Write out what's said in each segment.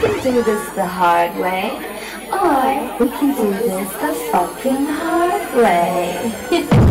can do this the hard way, or we can do this the fucking hard way.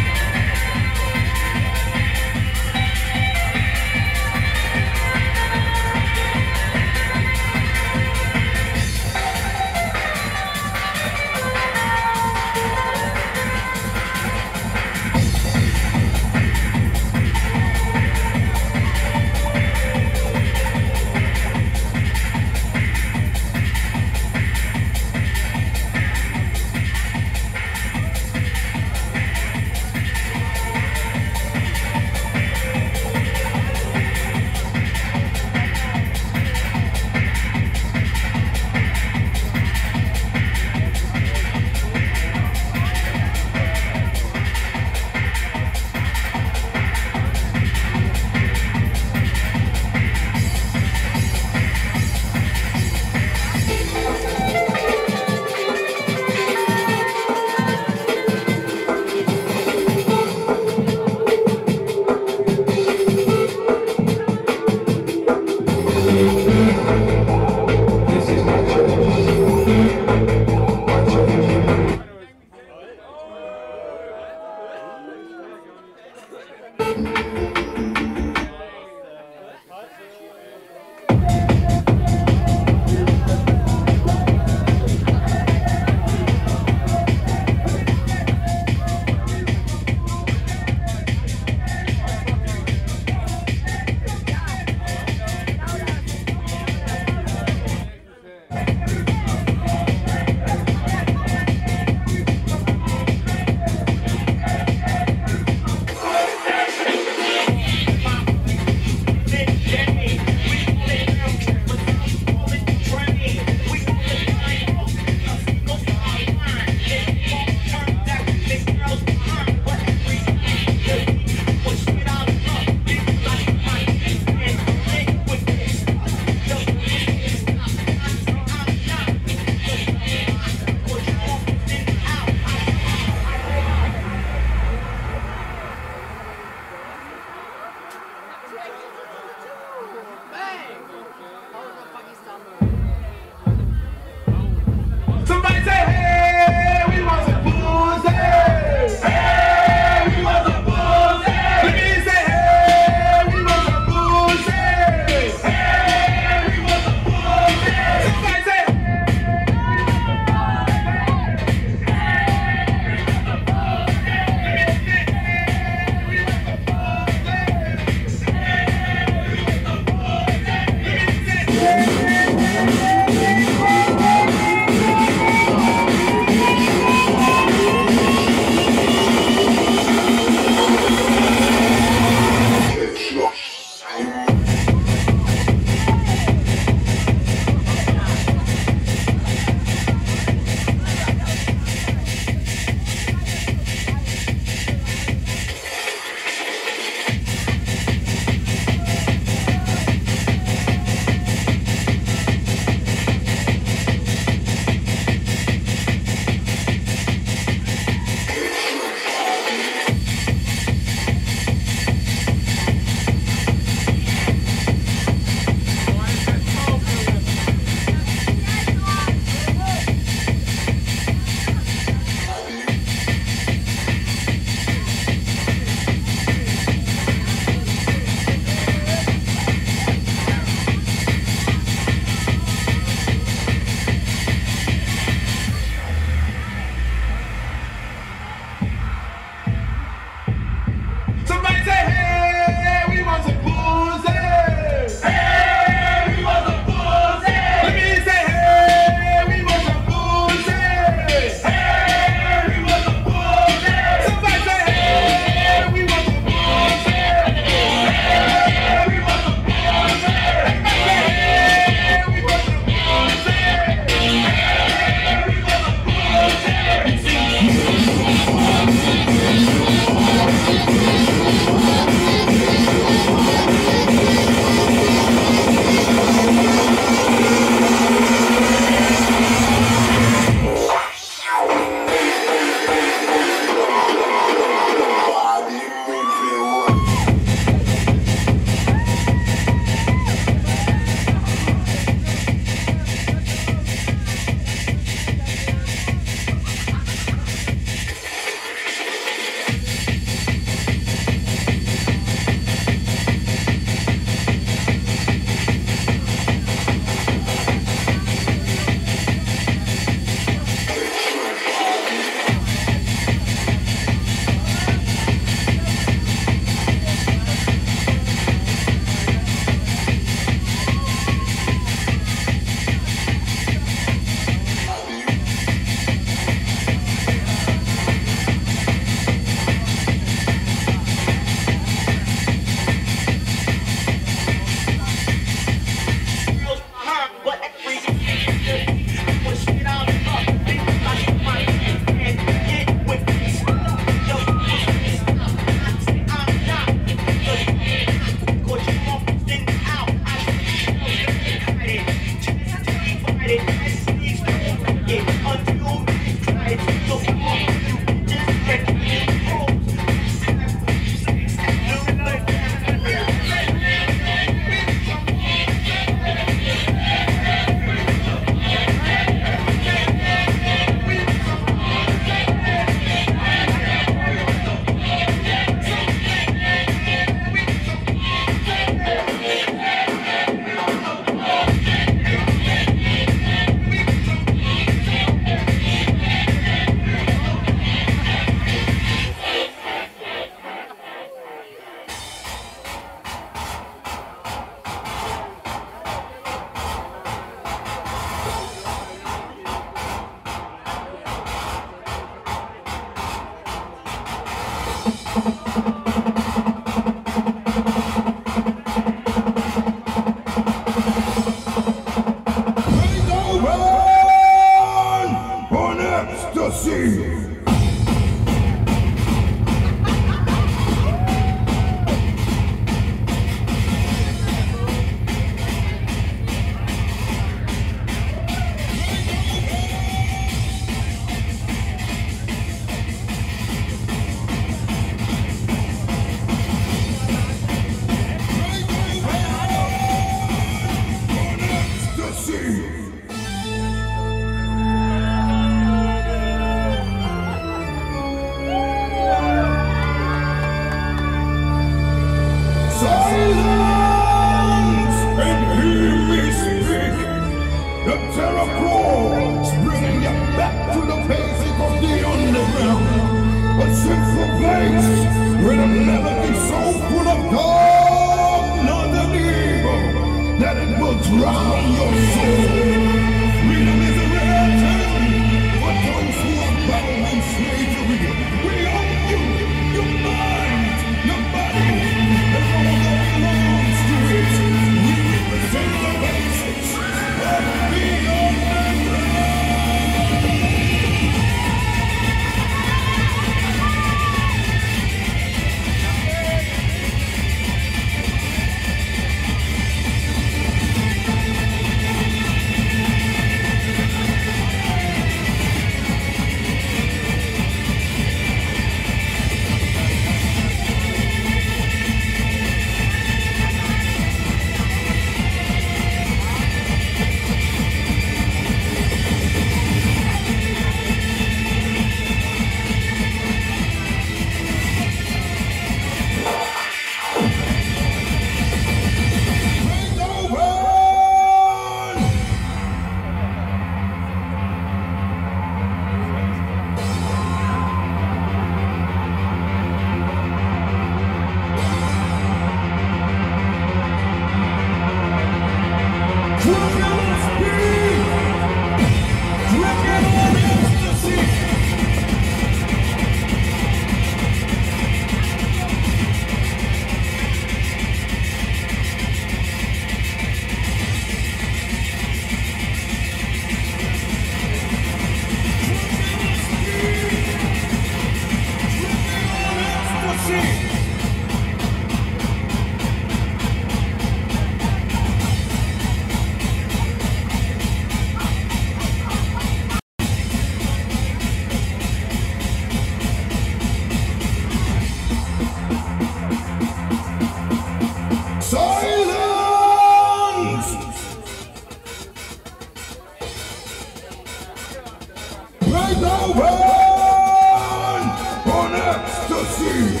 The world on ecstasy!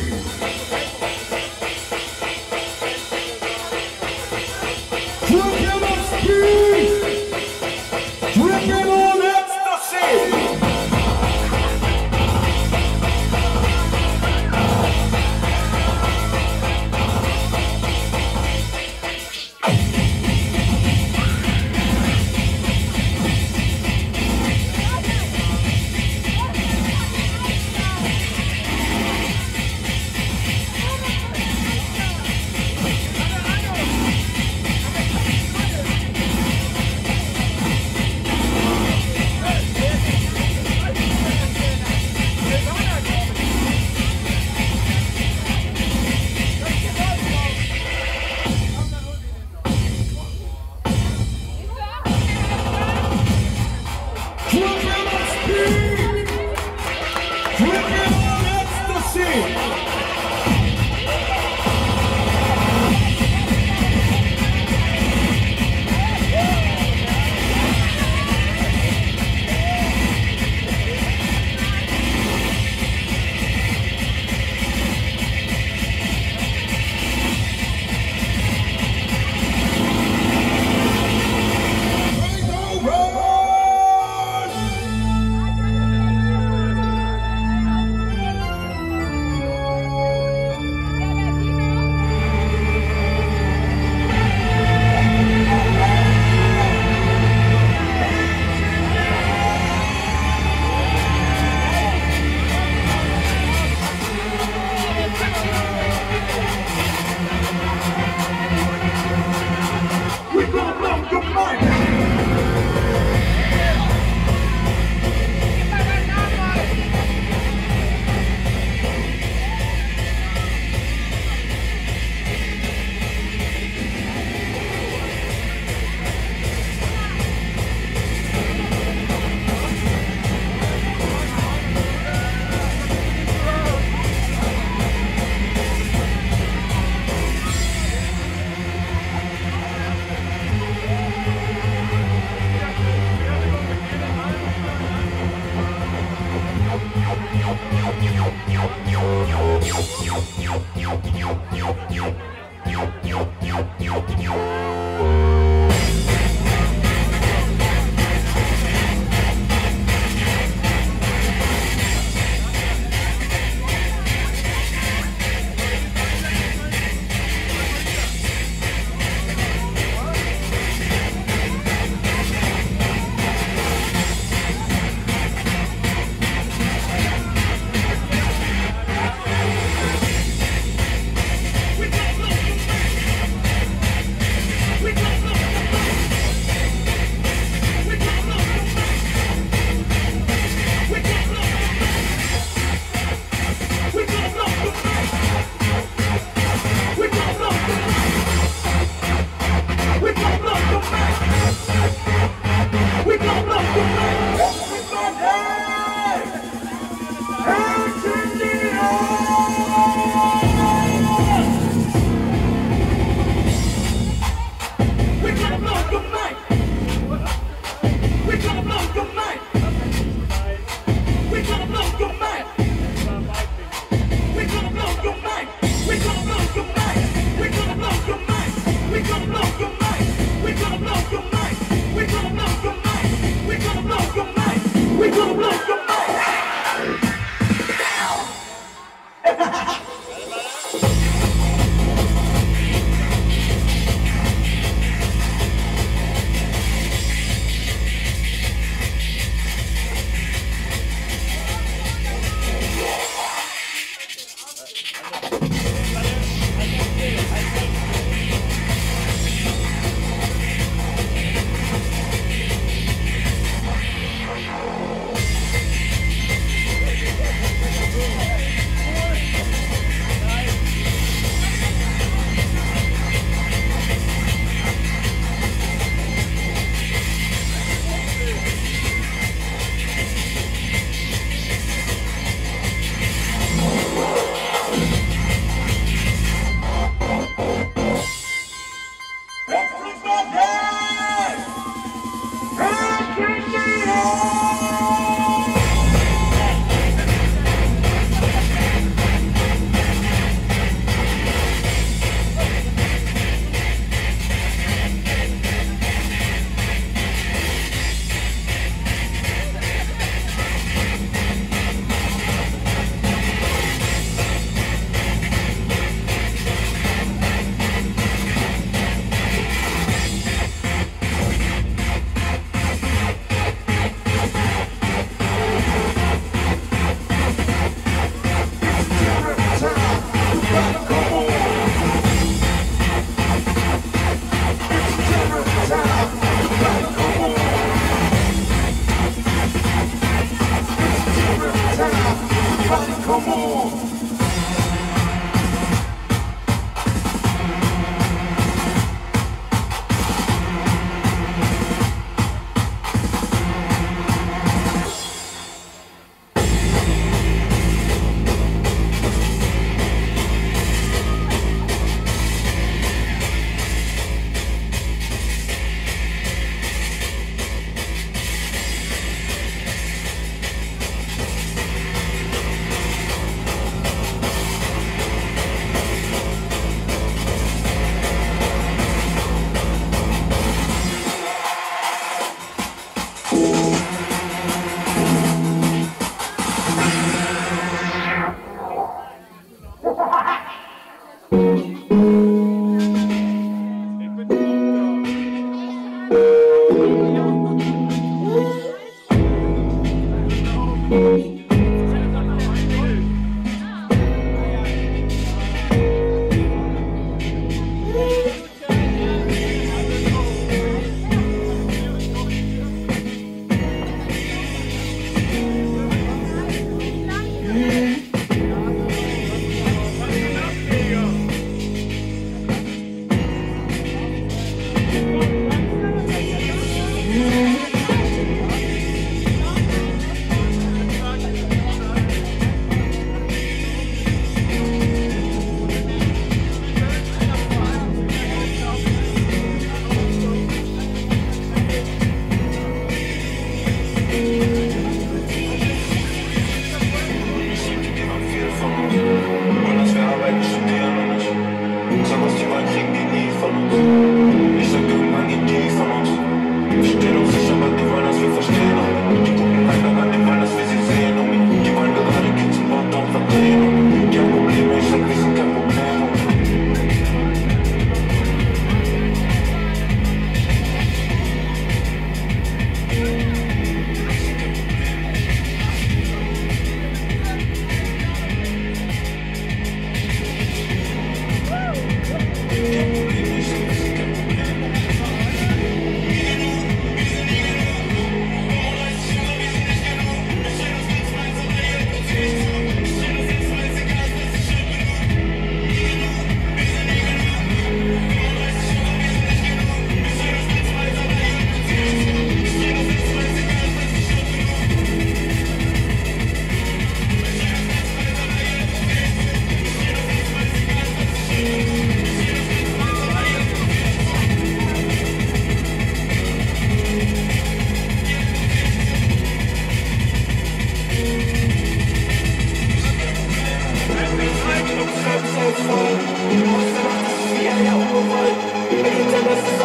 Ewigkeit voll, so musst immer das Vier erobern, in der